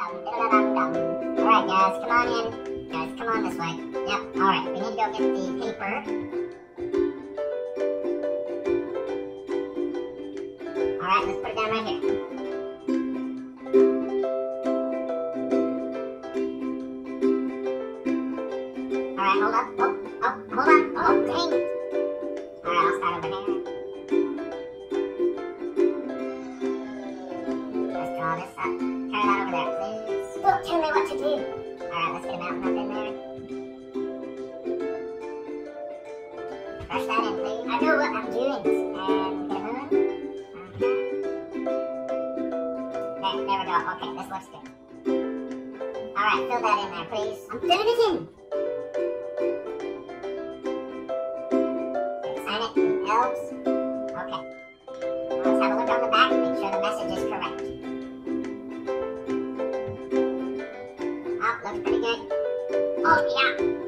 Alright guys, come on in. Guys, come on this way. Yep, alright, we need to go get the paper. Alright, let's put it down right here. Alright, hold up. Oh, oh, hold on. Oh, dang. Alright, I'll start over. Let's draw this up. Turn that over there, That in, please. I know what I'm doing. There, we go. Okay, this looks good. Alright, fill that in there, please. I'm filling it in. Sign it. Elves. Okay. Let's have a look on the back. Make sure the message is correct. Oh, looks pretty good. Oh, yeah.